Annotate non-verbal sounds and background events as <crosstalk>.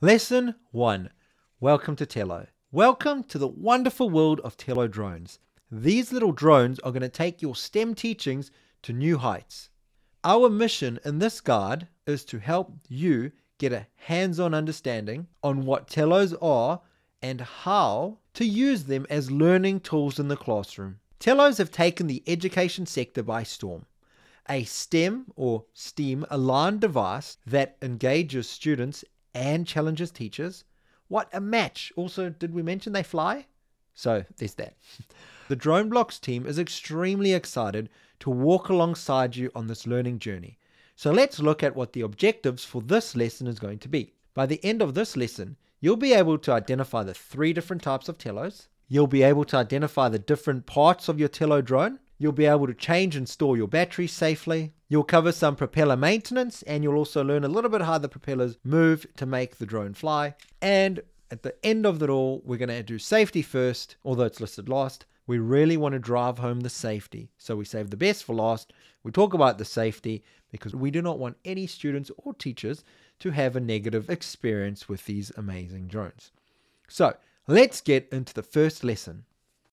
Lesson 1 Welcome to Tello. Welcome to the wonderful world of Tello drones. These little drones are going to take your STEM teachings to new heights. Our mission in this guide is to help you get a hands on understanding on what Tellos are and how to use them as learning tools in the classroom. Tellos have taken the education sector by storm. A STEM or STEAM aligned device that engages students and challenges teachers. What a match! Also, did we mention they fly? So there's that. <laughs> The DroneBlocks team is extremely excited to walk alongside you on this learning journey. So let's look at what the objectives for this lesson is going to be. By the end of this lesson, you'll be able to identify the three different types of Tellos. You'll be able to identify the different parts of your tello drone. You'll be able to change and store your battery safely. You'll cover some propeller maintenance and you'll also learn a little bit how the propellers move to make the drone fly. And at the end of it all, we're going to do safety first, although it's listed last. We really want to drive home the safety. So we save the best for last. We talk about the safety because we do not want any students or teachers to have a negative experience with these amazing drones. So let's get into the first lesson.